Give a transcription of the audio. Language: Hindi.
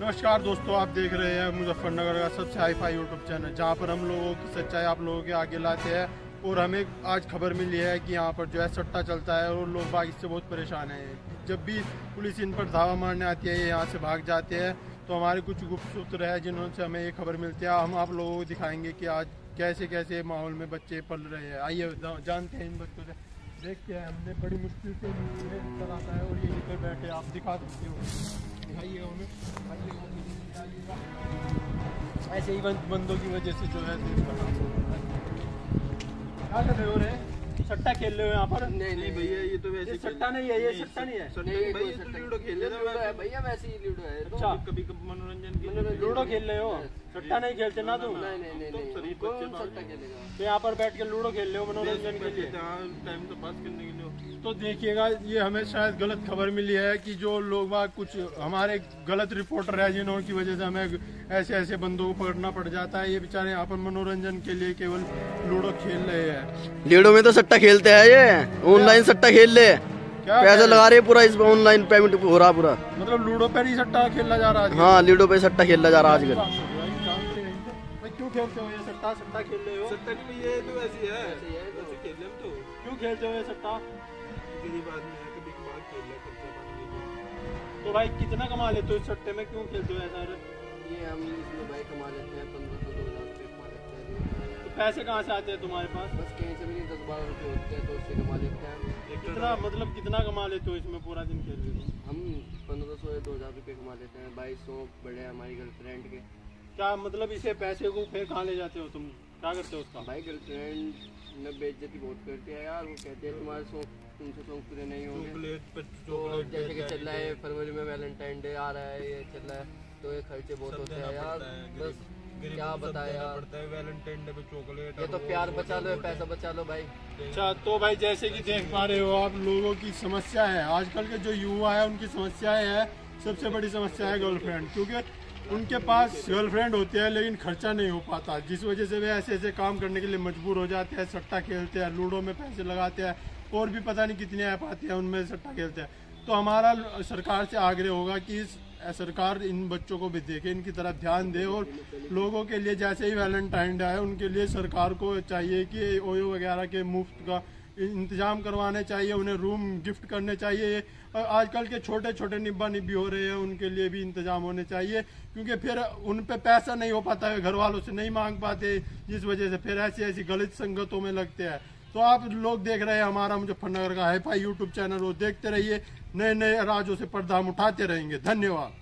नमस्कार दोस्तों, आप देख रहे हैं मुजफ्फरनगर का सबसे हाई फाई यूट्यूब चैनल, जहाँ पर हम लोगों की सच्चाई आप लोगों के आगे लाते हैं और हमें आज खबर मिली है कि यहाँ पर जो है सट्टा चलता है और लोग बाग इससे बहुत परेशान हैं। जब भी पुलिस इन पर धावा मारने आती है, ये यहाँ से भाग जाते हैं तो हमारे कुछ गुप्त सूत्र है जिन्होंने हमें ये खबर मिलती है। हम आप लोगों को दिखाएँगे कि आज कैसे कैसे माहौल में बच्चे पल रहे हैं। आइए जानते हैं इन बच्चों से। देखते हैं हमने बड़ी मुश्किल से चल आता है और यहीं पर बैठे आप दिखा सकते हो। ऐसे ही बंदों की वजह से जो है सट्टा खेल रहे हो यहाँ पर? नहीं नहीं भैया ये तो वैसे सट्टा नहीं है ये सट्टा नहीं है। नहीं भाई तो लूडो खेल रहे है थे भैया वैसे ही लूडो है। तो अच्छा। कभी कभी मनोरंजन के लिए लूडो खेल रहे हो? सट्टा नहीं खेलते ना तुम? नहीं नहीं नहीं कौन सट्टा खेलेगा? तो यहाँ पर बैठ के लूडो खेल रहे हो मनोरंजन के लिए? टाइम तो पास करने के लिए। तो देखिएगा ये हमें शायद गलत खबर मिली है कि जो लोग बाग कुछ हमारे गलत रिपोर्टर है जिन्होंने की वजह से हमें ऐसे ऐसे बंदों को पकड़ना पड़ जाता है ये बेचारे यहाँ पर मनोरंजन के लिए केवल लूडो खेल रहे हैं। लूडो में तो सट्टा खेलते हैं ये। ऑनलाइन सट्टा खेल ले। पैसा लगा रहे पूरा इस ऑनलाइन पेमेंट हो रहा पूरा। मतलब लूडो पर ही सट्टा खेला जा रहा है हाँ लीडो पे सट्टा खेला जा रहा है आजकल। क्यों खेलते हो ये सट्टा? सट्टा खेल रहे हो? सट्टा ये तो है। खेल तो। क्यों खेलते हो ये सट्टा? तो भाई कितना कमा लेते हो इस सट्टे में? क्यों खेलते हो ऐसा? ये हम इसमें भाई कमा लेते हैं पंद्रह सौ पैसे कहाँ से आते हैं तुम्हारे पास? बस कहीं से भी नहीं दस बारह रुपये होते हैं तो उससे कमा लेते हैं। कितना मतलब कितना कमा लेते हो इसमें पूरा दिन खेल रहे हम पंद्रह सौ या दो हज़ार रुपये कमा लेते हैं बाईस सौ बड़े हमारी गर्लफ्रेंड के। क्या मतलब इसे पैसे को फिर कहाँ ले जाते हो तुम? क्या करते हो उसका? भाई गर्लफ्रेंड ने बेइज्जती बहुत करती है यार वो कहते हैं तुम्हारे शौक तुमसे शौक पूरे नहीं होंगे। तो जैसे कि चल रहा है फरवरी में वैलेंटाइन डे आ रहा है ये चल रहा है तो ये खर्चे बहुत होते हैं यार। बस क्या बताए यार पड़ता वैलेंटाइन डे पे चॉकलेट ये तो प्यार बचा लो पैसा बचा लो भाई। अच्छा तो भाई जैसे कि देख पा रहे हो आप लोगों की समस्या है। आजकल के जो युवा है उनकी समस्याएँ है सबसे बड़ी समस्या है गर्लफ्रेंड क्योंकि उनके पास गर्लफ्रेंड होती है लेकिन खर्चा नहीं हो पाता। जिस वजह से वे ऐसे ऐसे काम करने के लिए मजबूर हो जाते हैं सट्टा खेलते हैं लूडो में पैसे लगाते हैं और भी पता नहीं कितने ऐप आते हैं उनमें सट्टा खेलते हैं। तो हमारा सरकार से आग्रह होगा कि सरकार इन बच्चों को भी देखे, इनकी तरफ़ ध्यान दे और लोगों के लिए जैसे ही वैलेंटाइन डे है उनके लिए सरकार को चाहिए कि ओयो वगैरह के मुफ़्त का इंतज़ाम करवाने चाहिए, उन्हें रूम गिफ्ट करने चाहिए। और आजकल के छोटे छोटे निब्बा निब्बी हो रहे हैं, उनके लिए भी इंतज़ाम होने चाहिए, क्योंकि फिर उन पर पैसा नहीं हो पाता है घर वालों से नहीं मांग पाते, जिस वजह से फिर ऐसी ऐसी गलत संगतों में लगते हैं। तो आप लोग देख रहे हैं हमारा मुजफ्फरनगर का हाईफाई यूट्यूब चैनल, वो देखते रहिए नए नए राजों से पर्दा हम उठाते रहेंगे। धन्यवाद।